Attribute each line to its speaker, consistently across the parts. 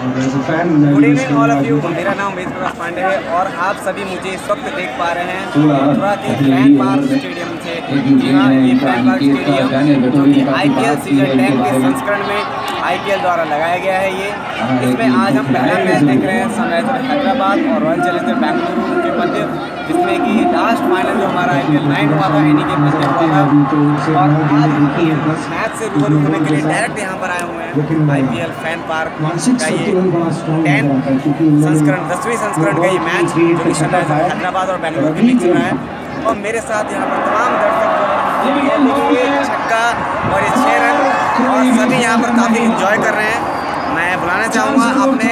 Speaker 1: Good evening all of you मेरा नाम वेद प्रकाश पांडे है और आप सभी मुझे इस वक्त देख पा रहे हैं मथुरा के ग्रैंड पार्क स्टेडियम से। जी हाँ ये ग्रैंड पार्क स्टेडियम जो कि I P L season ten के संस्करण में आई पी एल द्वारा लगाया गया है ये। इसमें आज हम पहला मैच देख रहे हैं सनराइजर हैदराबाद और रॉयल चैलेंजर बेंगलुरु के मध्य जिसमें कि लास्ट फाइनल जो हमारा आई पी एल नाइन हुआ था इन्हीं के मध्य हुआ था। और आज मैच से रूबरू होने के लिए डायरेक्ट यहाँ पर आए हुए हैं। I P L fan park का ये टेन संस्करण दसवीं संस्करण का ये मैच जो कि सनराइजर हैदराबाद और बेंगलुरु के बीच चल रहा है। और मेरे साथ यहाँ पर तमाम दर्शक छक्का और ये और सभी यहाँ पर काफ़ी इंजॉय कर रहे हैं। मैं बुलाना चाहूँगा अपने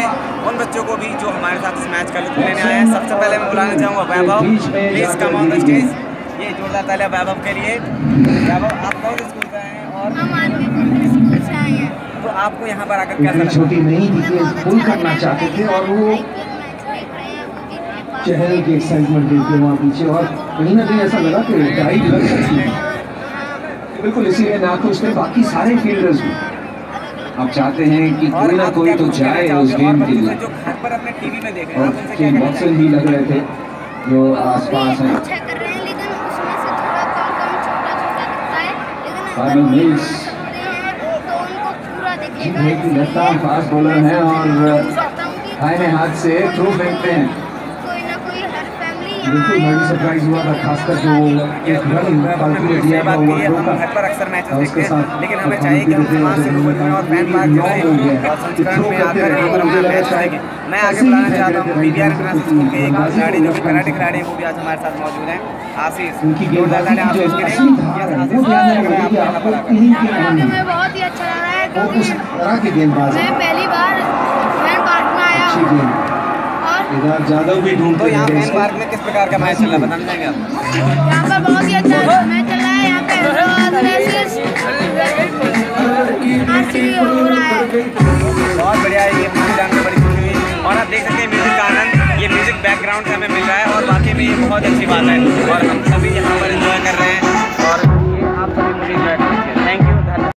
Speaker 1: उन बच्चों को भी जो हमारे साथ इस मैच का लुत्फ लेने आए हैं। सबसे पहले मैं बुलाना चाहूँगा Vaibhav. Please come on the stage ये जोरदार तालियाँ वैभव के लिए। वैभव आप कौन स्कूल आए हैं और
Speaker 2: हम आदमी पब्लिक स्कूल से आए हैं।
Speaker 1: तो आपको यहाँ पर आकर कैसा
Speaker 3: छोटी नहीं थी कि फुल करना चाहते थे और वो
Speaker 2: IPL मैच देख रहे हैं वो जितने पास
Speaker 3: चहल की एक्साइटमेंट देख के वहाँ पीछे और कहीं ना कहीं ऐसा लगा कि डाइट लग सकती है। बिल्कुल इसीलिए ना तो उसने बाकी सारे फील्डर्स भी आप चाहते हैं कि कोई ना कोई तो जाए उस गेम के लिए।
Speaker 1: जो घर पर अपने टीवी में देख रहे
Speaker 3: और
Speaker 1: क्या
Speaker 3: बॉक्सन भी लग रहे थे जो आसपास हैं।
Speaker 2: अच्छा कर हैं लेकिन उसमें से थोड़ा कम कम छोटा छोटा दिखता लेकिन अगर
Speaker 3: Pablo
Speaker 2: वो
Speaker 3: Mills।
Speaker 2: सकते तो उनको पूरा
Speaker 3: जी भाई की लगता है फास्ट बॉलर हैं और दाहिने हाथ से थ्रो फेंकते हैं
Speaker 2: कोई ना कोई हर फैमिली
Speaker 3: बिल्कुल
Speaker 2: यहाँ
Speaker 3: बड़ी सरप्राइज़ हुआ था खासकर जो एक रन फालतू में दिया था वो
Speaker 1: है हम पर अक्सर मैचेस देखते
Speaker 3: उसके
Speaker 1: हैं।
Speaker 3: साथ
Speaker 1: लेकिन हमें चाहिए कि हम समाज से रूबरू हों और फ़ैन पार्क जो है संस्करण में आकर यहाँ पर अपना मैच देखें। मैं आगे बुलाना चाहता हूँ पी इंटरनेशनल स्कूल के एक खिलाड़ी जो कि कराटे खिलाड़ी हैं वो भी आज हमारे साथ मौजूद हैं। आशीष
Speaker 3: उनकी
Speaker 1: जोरदार
Speaker 3: जो
Speaker 1: आशीष के लिए
Speaker 3: है नहीं
Speaker 2: बहुत ही अच्छा लग रहा है क्योंकि
Speaker 3: तरह के गेंदबाज।
Speaker 2: मैं पहली बार फ़ैन पार्क में आया हूँ।
Speaker 3: गेंद
Speaker 2: जादव
Speaker 3: केदार ढूंढ भी
Speaker 1: तो यहाँ फ़ैन पार्क में किस प्रकार का मैच चल रहा है बताना चाहेंगे आप?
Speaker 2: यहाँ पर बहुत ही अच्छा मैच चल रहा है यहाँ पे
Speaker 1: बहुत बढ़िया है ये मुझे जानकर बड़ी खुशी हुई और आप देख सकते हैं म्यूज़िक का आनंद ये म्यूज़िक बैकग्राउंड से हमें मिल रहा है और बाकी में ये बहुत अच्छी बात है। और हम सभी यहाँ पर